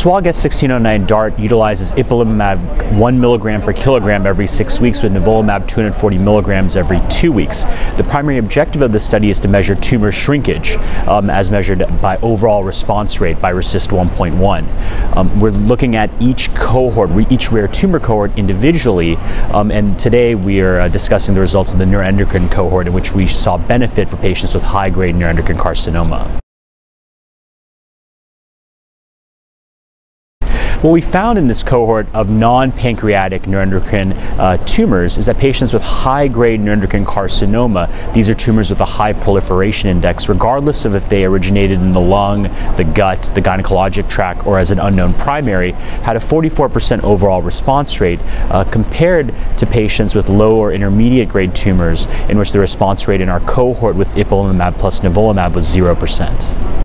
SWOG S1609 DART utilizes ipilimumab 1 milligram per kilogram every six weeks with nivolumab 240 milligrams every two weeks. The primary objective of the study is to measure tumor shrinkage um, as measured by overall response rate by RECIST 1.1. Um, we're looking at each cohort, each rare tumor cohort individually, um, and today we are uh, discussing the results of the neuroendocrine cohort in which we saw benefit for patients with high-grade neuroendocrine carcinoma. What we found in this cohort of non-pancreatic neuroendocrine uh, tumors is that patients with high-grade neuroendocrine carcinoma, these are tumors with a high proliferation index, regardless of if they originated in the lung, the gut, the gynecologic tract, or as an unknown primary, had a 44% overall response rate uh, compared to patients with low or intermediate grade tumors in which the response rate in our cohort with ipilimumab plus nivolumab was 0%.